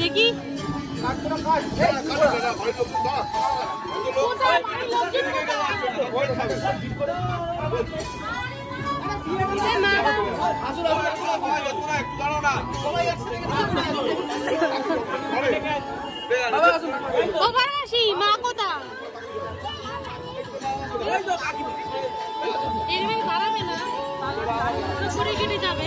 দেখি। মা কোথা এখানে বাড়াবে না সরে কেটে যাবে।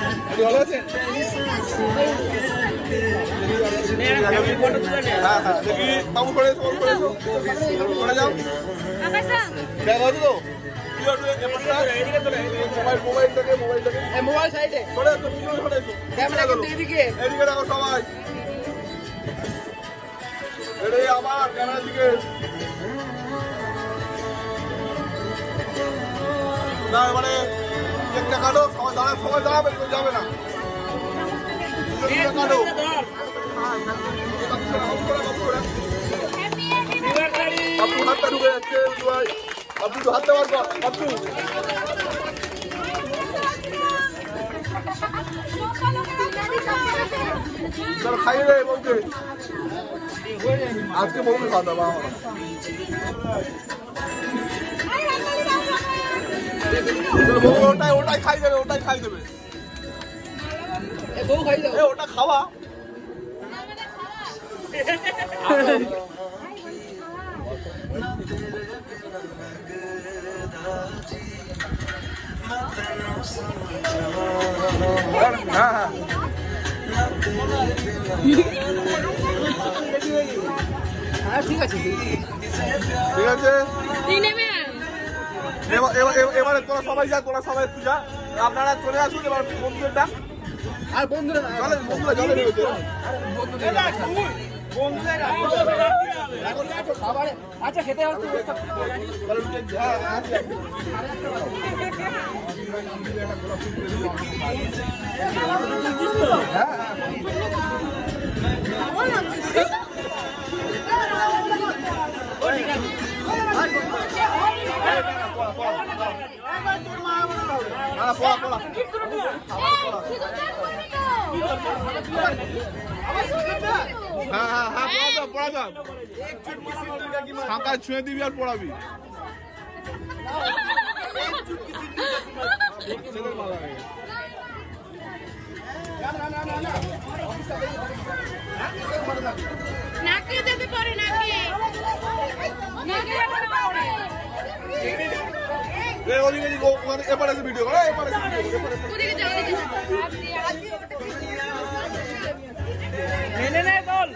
ভালো আছেন হ্যাঁ হ্যাঁ দেখি বাবু করে করে ক্যামেরা এটাই আমার ক্যামেরার দিকে এবারে কেকটা কাটো সবাই দাঁড়ায় সবাই দাঁড়াবে কেউ যাবে না কেকটা কাটো আপনি হাতটা ঢুকে যাচ্ছে ভাই আপনি তো হাতটা বার কর আপনি চলো ওটাই ওটাই খাই দেবে ওটাই খাই দেবে। এ বউ খাই ওটা খাওয়া। হ্যাঁ ঠিক আছে। ঠিক আছে? এবার তোরা সবাই যা তোরা সবাই একটু আপনারা চলে আসুন এবার বন্ধুদের আর বন্ধুরা না বন্ধুরা জলে নেমেছে আচ্ছা খেতে হবে হ্যাঁ। হ্যাঁ পড়া পড়া হ্যাঁ হ্যাঁ হ্যাঁ পড়া যাও পড়া যাও ফাঁকা ছুঁয়ে দিবি আর পড়াবি। নাকে যেতে পারে নাকে নাকে এ ওদিকে দিকে ওখানে এপারে এসে ভিডিও করো এপারে এসে ভিডিও করো এপারে। ওদিকে যাও ওদিকে মেনে নেয় দল।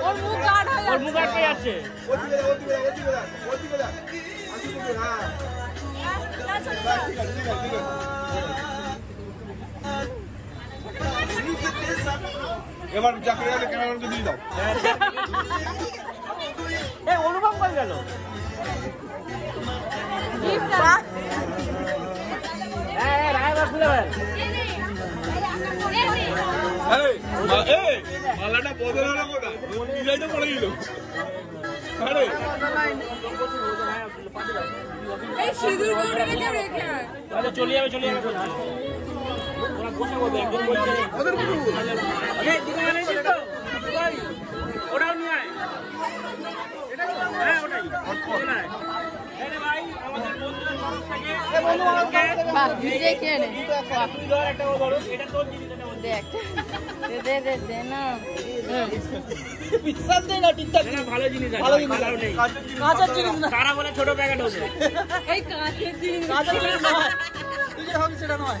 ওর মুখ হয়ে ওর মুখ আটকে যাচ্ছে। ওদিকে ওদিকে ওদিকে ওদিকে হ্যাঁ। ঠিক আছে, ঠিক আছে, ঠিক আছে। এবার চাকরি আছে ক্যামেরাম্যানকে দিয়ে দাও এ অনুভব করে গেল হ্যাঁ এই, মালাটা বদল হলো কোথায়? ডিজাইনটা পড়ে গেল। আরে, এই সিঁদুর বউটাকে কেউ রেখে আয়। তাহলে চলে যাবে চলে যাবে ওটাও নিয়ে আয় হ্যাঁ ওটাই ভাই, আমাদের তরফ থেকে একটা বড়, এটা তোর জিনিস, দেখ দে দে দে দে না পিক্সার দে না টিকটক না ভালো জিনিস আছে ভালো খারাপ আছে, নেই কাঁচের জিনিস না তারা বলে ছোট প্যাকেট হচ্ছে এই কাঠের জিনিস কাঁচের জিনিস নয়। তুই যে ভাবছিস সেটা নয়।